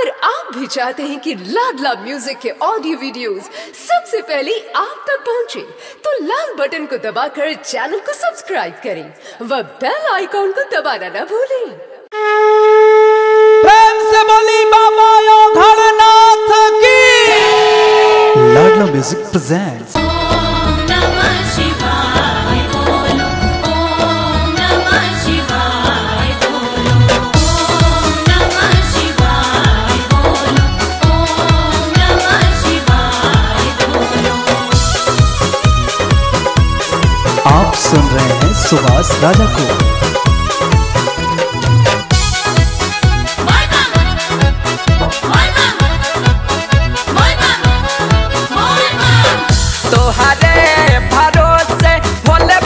अगर आप भी चाहते हैं कि लाडला म्यूज़िक के ऑडियो वीडियोस सबसे पहले आप तक पहुँचे, तो लाल बटन को दबाकर चैनल को सब्सक्राइब करें व बेल आइकॉन को दबाना न भूलें। प्रेम से बोली बाबा की लाडला म्यूज़िक प्रेजेंट सुन रहे हैं सुभाष राजा को। भरोसे भोले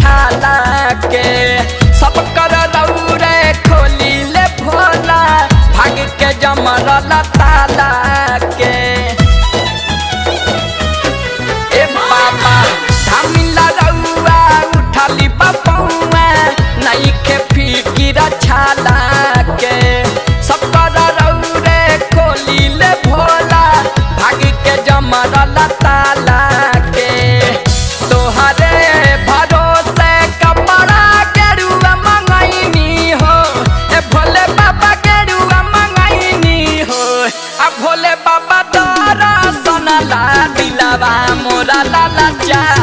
छाला के सब कर दौड़े खोली ले भोला। भाग के जमरला ताला के la, y la vamos a la la ya.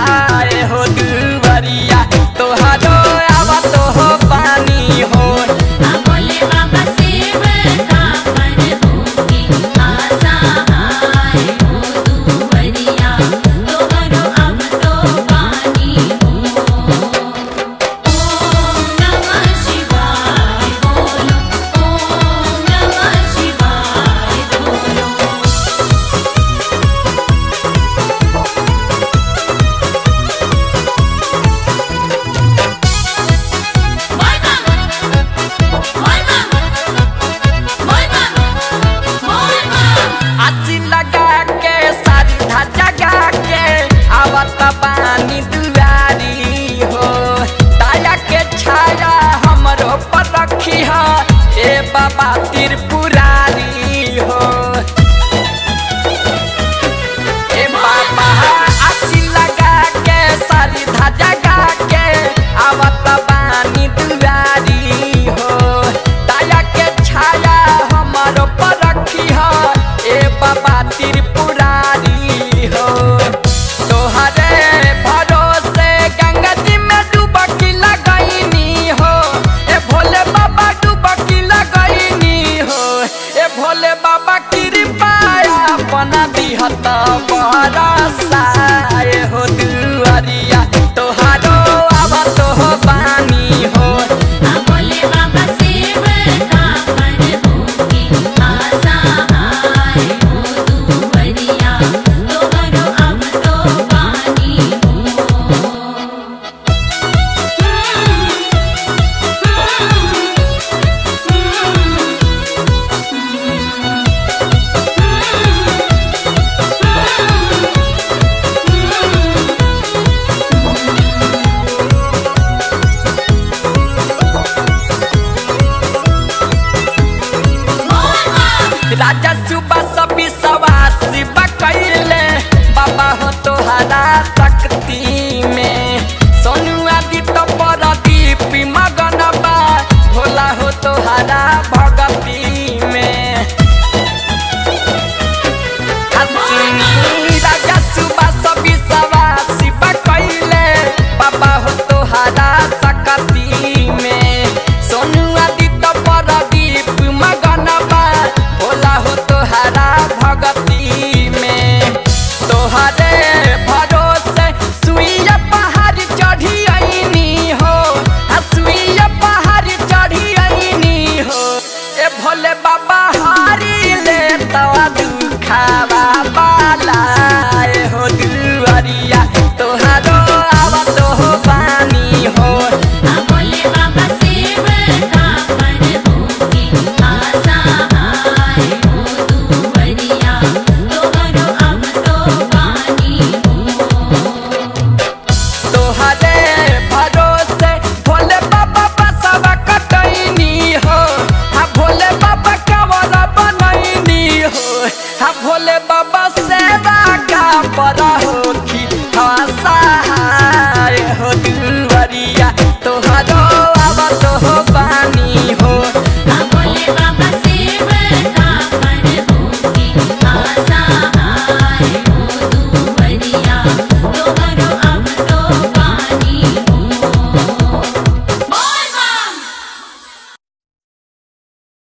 राजा सुबह सभी सवार शिव बाबा हो तोहरा शक्ति में। सोनू आदि तो पर दीप मगन बा। भोला हो तोहरा भगत बाबा सेवा का परा हो सहाय हो दुवरिया तोहरो आवा तो